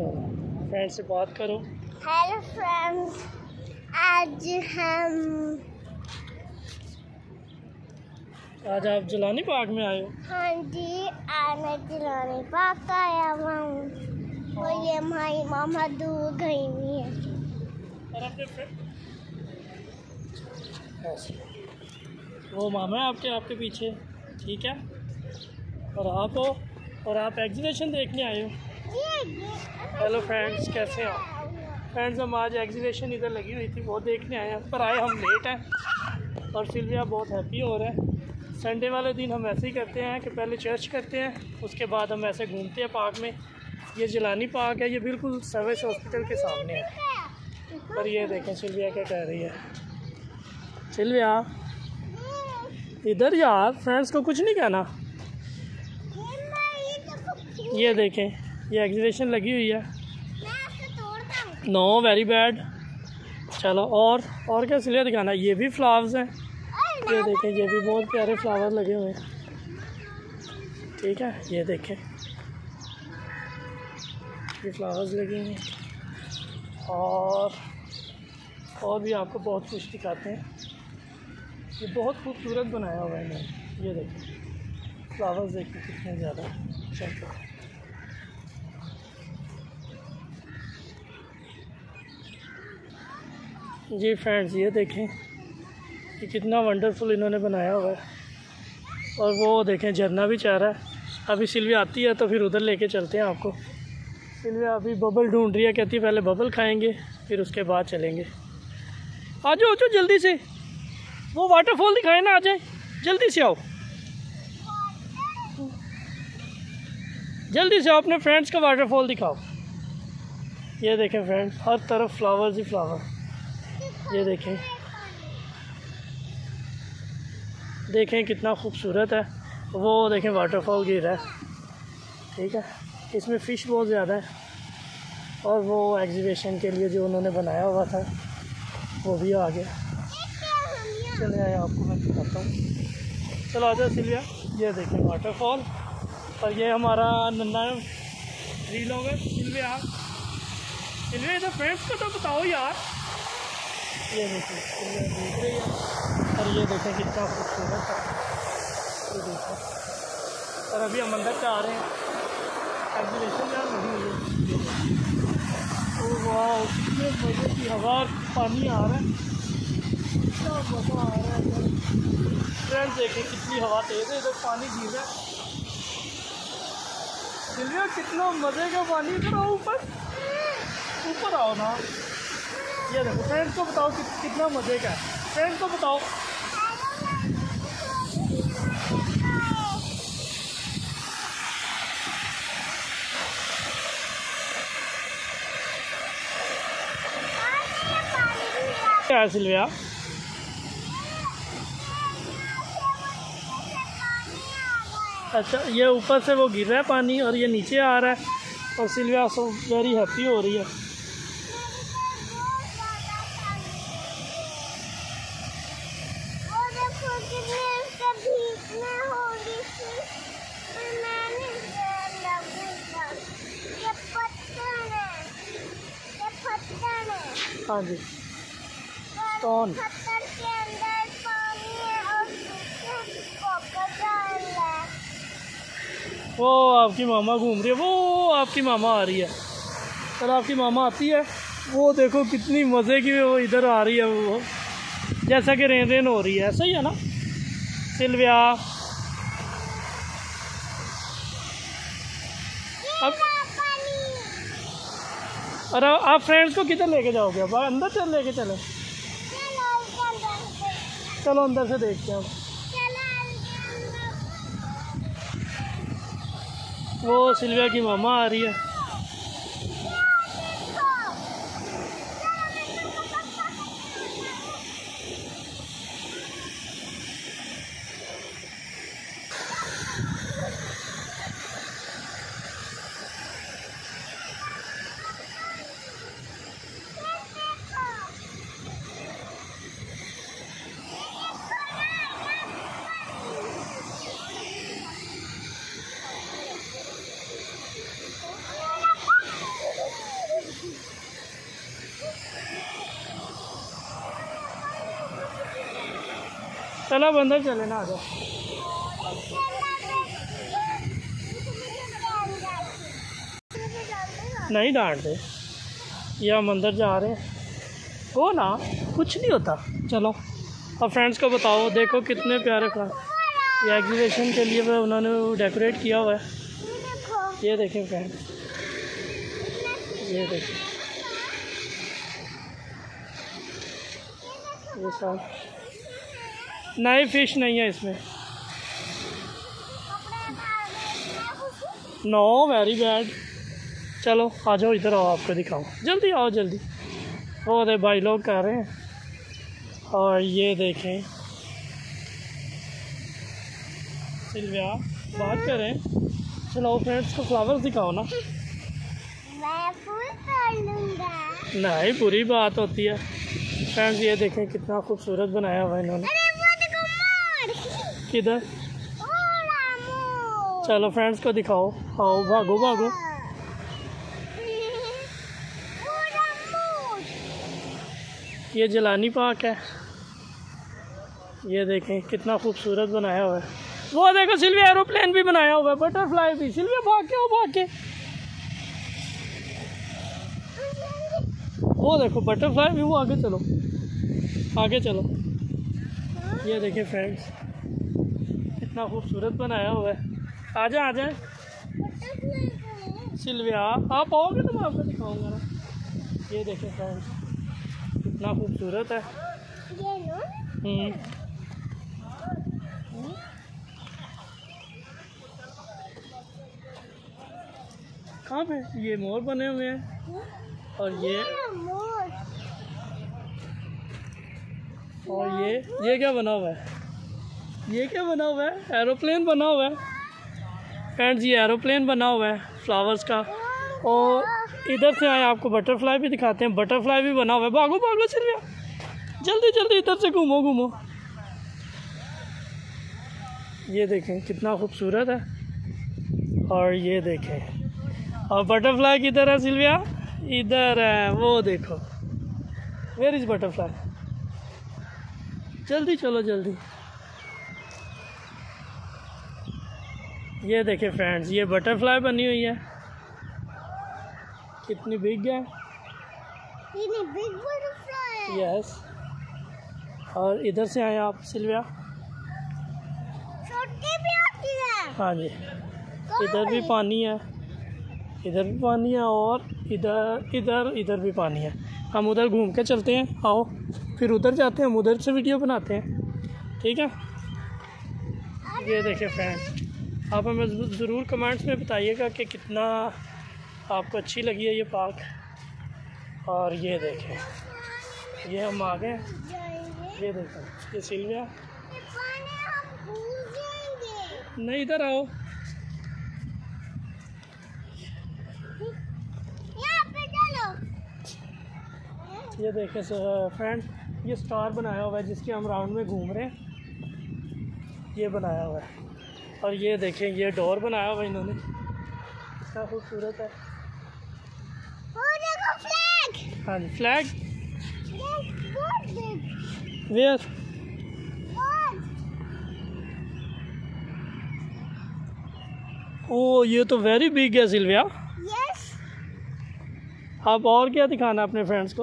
Friend से बात करो। हेलो फ्रेंड्स आज हम आज आप जलानी पार्क में आए हो? हाँ जी आने जिलाने पाक आया हुआ हूँ। और ये हमारी मामा दूर गई हुई है। और वो मामा है आपके आपके पीछे। ठीक है? और आप हो? और आप एग्जीबिशन देखने आए हो? हेलो फ्रेंड्स कैसे हो फ्रेंड्स हम आज एग्जीबिशन इधर लगी हुई थी वो देखने आए हैं, पर आए हम लेट हैं। और सिल्विया बहुत हैप्पी हो रहा है। संडे वाले दिन हम ऐसे ही करते हैं कि पहले चर्च करते हैं, उसके बाद हम ऐसे घूमते हैं पार्क में। ये जलानी पार्क है, ये बिल्कुल सर्विस हॉस्पिटल के सामने है। पर ये देखें सिल्विया क्या कह रही है। सिल्विया, इधर यार फ्रेंड्स को कुछ नहीं कहना। ये देखें। ये एग्जीबिशन लगी हुई है। नो वेरी बैड चलो और और क्या सिलिया दिखाना ये भी फ्लावर्स हैं। ये देखें ये भी बहुत प्यारे फ्लावर लगे हुए हैं। ठीक है ये देखें। ये फ्लावर्स लगे हुए हैं। और और भी आपको बहुत कुछ दिखाते हैं। ये बहुत खूबसूरत बनाया हुआ है मैंने। ये देखें। फ्लावर्स देखें कितने ज़्यादा। चलो। जी फ्रेंड्स ये देखें कि कितना वंडरफुल इन्होंने बनाया हुआ है। और वो देखें, झरना भी चाह रहा है। अभी सिल्वी आती है तो फिर उधर लेके चलते हैं आपको। सिल्विया अभी बबल ढूंढ रही है, कहती है पहले बबल खाएँगे, फिर उसके बाद चलेंगे। आ जाओ जाओ, जल्दी से। वो वाटरफॉल दिखाए ना, आ जाए। जल्दी से आओ। जल्दी से आओ, अपने फ्रेंड्स का वाटरफॉल दिखाओ। ये देखें फ्रेंड्स हर तरफ़ फ्लावर्स ही फ्लावर ये देखें। देखें कितना खूबसूरत है। वो देखें वाटरफॉल गिर रहा है। ठीक है? इसमें फ़िश बहुत ज़्यादा है। और वो एग्जीबिशन के लिए जो उन्होंने बनाया हुआ था, वो भी आ गया। चले आए, आपको मैं दिखाता हूँ। चलो आ जाओ, सिलिया। ये देखें वाटरफॉल और ये हमारा नन्ना रीलॉगर सिल्विया। सिल्विया, इधर फ्रेंड्स को तो बताओ यार। ये देखिए देख रही है और ये देखें कितना खूबसूरत है। ये देखें और अभी हम अंदर जा रहे हैं। एग्जीबिशन यहाँ नहीं हुई है। ओ वाह कितने मज़े की हवा पानी आ रहा है। कितना मज़ा आ रहा है फ्रेंड्स देखें कितनी हवा तेज़ है। इधर पानी गिर रहा है। दिल्ली कितना मज़े का पानी। इधर ऊपर। ऊपर आओ ना। ये देखो फ्रेंड्स को बताओ कि, कितना मज़े का है। फ्रेंड्स को बताओ। क्या है सिल्विया? अच्छा ये ऊपर से वो गिर रहा है पानी और ये नीचे आ रहा है और सिल्विया सो वेरी हैप्पी हो रही है। हाँ जी। स्टोन वो आपकी मामा घूम रही है वो आपकी मामा आ रही है। चलो आपकी मामा आती है वो देखो कितनी मज़े की वो इधर आ रही है वो। जैसा कि रेन रेन हो रही है ऐसा ही है ना? सिल्विया। अब अरे, आप फ्रेंड्स को किधर लेके जाओगे अब? अंदर चल, लेके चले। चलो, अंदर से देखते हैं वो सिल्विया की मामा आ रही है। चलो अब अंदर चले ना आ नहीं डांटते। ये हम अंदर जा रहे हैं। हो ना, कुछ नहीं होता। चलो। और फ्रेंड्स को बताओ, देखो कितने प्यारे फ्रेंड ये एग्जीबिशन के लिए वो उन्होंने डेकोरेट किया हुआ है। ये देखें फ्रेंड ये देखें। ये सब। नई फ़िश नहीं है इसमें। नो वेरी बैड चलो आ जाओ इधर आओ आपको दिखाओ जल्दी आओ जल्दी। वो दे भाई लोग कर रहे हैं। और ये देखें। सिल्विया बात करें। चलो फ्रेंड्स को फ्लावर्स दिखाओ ना। मैं फूल नहीं बुरी बात होती है। फ्रेंड्स ये देखें कितना खूबसूरत बनाया हुआ इन्होंने। अरे किधर? चलो फ्रेंड्स को दिखाओ। आओ, भागो भागो। ये जलानी पार्क है। ये देखें, कितना खूबसूरत बनाया हुआ है। वो देखो सिल्विया एरोप्लेन भी बनाया हुआ है। बटरफ्लाई भी। सिल्विया, भाग के भाग के। वो देखो, बटरफ्लाई भी, वो आगे चलो। आगे चलो। ये देखें फ्रेंड्स कितना खूबसूरत बनाया हुआ है। आ जाए आ जाए। सिल्विया, आप आओगे तो मैं आपको दिखाऊँगा ना। ये देखें फ्रेंड्स, कितना खूबसूरत है। हम्म। कहाँ पे? ये मोर बने हुए हैं। और ये और ये ये क्या बना हुआ है? ये क्या बना हुआ है? एरोप्लेन बना हुआ है। फ्रेंड्स, ये एरोप्लेन बना हुआ है, फ्लावर्स का। और इधर से आए, आपको बटरफ्लाई भी दिखाते हैं। बटरफ्लाई भी बना हुआ है। भागो भागो सिल्विया जल्दी जल्दी इधर से घूमो घूमो। ये देखें, कितना खूबसूरत है। और ये देखें। और बटरफ्लाई किधर है, सिल्विया? इधर है, वो देखो। वेर इज़ बटरफ्लाई जल्दी चलो, जल्दी। ये देखें फ्रेंड्स ये बटरफ्लाई बनी हुई है। कितनी बिग है? ये बिग बटरफ्लाई यस और इधर से आए आप सिल्विया? छोटी भी होती है। हाँ जी। इधर भी पानी है। इधर भी पानी है और इधर इधर इधर भी पानी है। हम उधर घूम के चलते हैं। आओ। फिर उधर जाते हैं हम उधर से वीडियो बनाते हैं। ठीक है? ये देखिए फ्रेंड आप हमें ज़रूर कमेंट्स में बताइएगा कि कितना आपको अच्छी लगी है ये पार्क। और ये देखें, ये हम आ गए। ये देखें, ये सिल्विया। नहीं, इधर आओ। ये देखें, सर फ्रेंड ये स्टार बनाया हुआ है जिसके हम राउंड में घूम रहे हैं। ये बनाया हुआ है। और ये देखें ये डोर बनाया हुआ इन्होंने। कितना खूबसूरत है। वो देखो फ्लैग। हाँ जी फ्लैग. वेयर ओ ये तो वेरी बिग है सिल्विया। Yes. आप और क्या दिखाना अपने फ्रेंड्स को?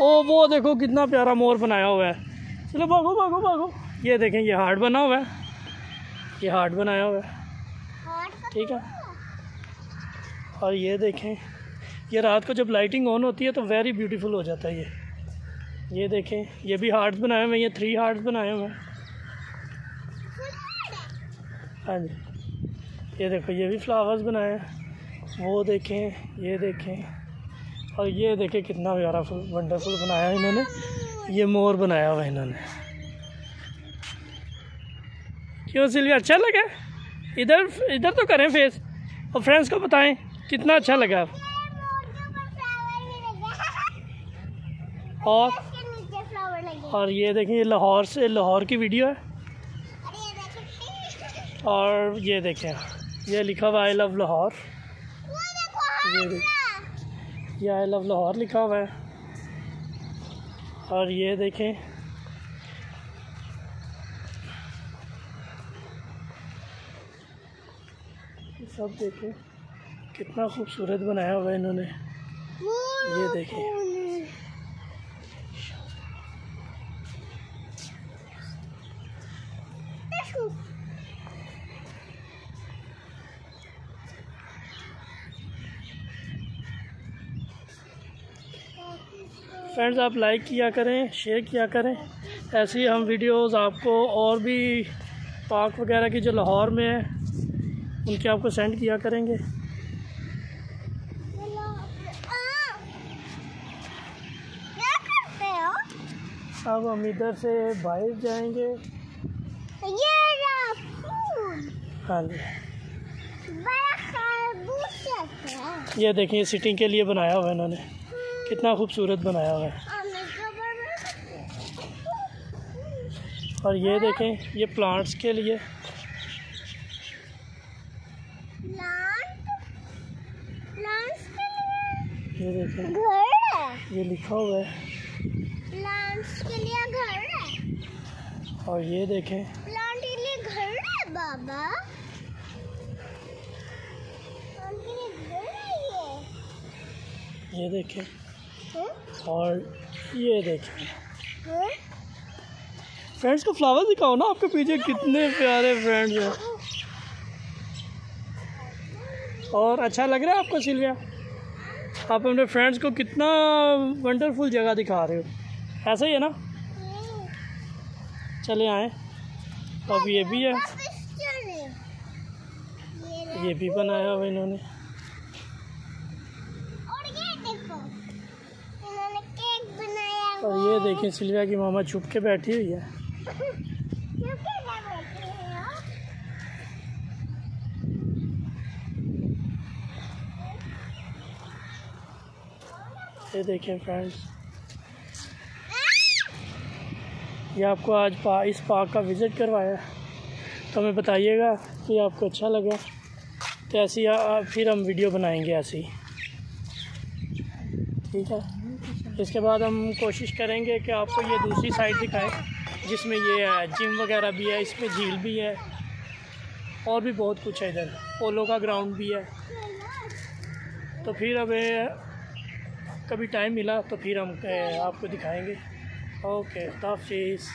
ओ वो देखो कितना प्यारा मोर बनाया हुआ है। चलो भागो भागो भागो। ये देखें ये हार्ट बना हुआ है। ये हार्ट बनाया हुआ है। ठीक है। और ये देखें ये रात को जब लाइटिंग ऑन होती है तो वेरी ब्यूटीफुल हो जाता है ये। ये देखें ये भी हार्ट्स बनाए हुए हैं ये थ्री हार्ट्स बनाए हुए हैं। हाँ जी। ये देखो ये भी फ्लावर्स बनाए हैं। वो देखें ये देखें। और ये देखें कितना प्यारा फुल वंडरफुल बनाया है इन्होंने। ये मोर बनाया हुआ है इन्होंने। क्यों सिल्विया? अच्छा लगा। इधर इधर तो करें फेस। और फ्रेंड्स को बताएँ, कितना अच्छा लगा। और? और ये देखें ये लाहौर से, लाहौर की वीडियो है। और ये देखें, ये लिखा हुआ आई लव लाहौर ये आई लव लाहौर लिखा हुआ है। और ये देखें सब देखें कितना खूबसूरत बनाया हुआ है इन्होंने। ये देखें। फ्रेंड्स आप लाइक किया करें शेयर किया करें। ऐसे हम वीडियोस आपको और भी पार्क वगैरह की जो लाहौर में है उनके आपको सेंड किया करेंगे। क्या करते अब हम इधर से बाहर जाएँगे। ये फूल। हाँ है। ये देखिए सिटिंग के लिए बनाया हुआ है इन्होंने। कितना खूबसूरत बनाया हुआ है। और ये देखें ये प्लांट्स के लिए प्लांट प्लांट्स के लिए ये देखें। घर है। ये लिखा हुआ है। प्लांट्स के लिए घर है। और ये देखें। प्लांट के लिए घर है बाबा। प्लांट के लिए घर है ये। ये देखें। हैं? और ये देखें। हैं? फ्रेंड्स को फ्लावर दिखाओ ना आपके पीछे कितने प्यारे फ्रेंड्स हैं। और अच्छा लग रहा है आपको सिल्विया? आप अपने फ्रेंड्स को कितना वंडरफुल जगह दिखा रहे हो। ऐसा ही है ना? चले आए। अब ये भी है। ये भी बनाया हुआ इन्होंने। और ये देखो सिल्विया की मामा छुप के बैठी हुई है क्यों क्या बैठे हैं आप? ये देखें फ्रेंड्स ये आपको आज पा, इस पार्क का विज़िट करवाया तो हमें बताइएगा कि आपको अच्छा लगा। तो ऐसी फिर हम वीडियो बनाएँगे ऐसी। ठीक है? इसके बाद हम कोशिश करेंगे कि आपको ये दूसरी साइड दिखाएँ जिसमें ये है जिम वगैरह भी है इसमें झील भी है और भी बहुत कुछ है इधर। पोलो का ग्राउंड भी है। तो फिर हमें कभी टाइम मिला तो फिर हम आपको दिखाएँगे। ओके हाफिज़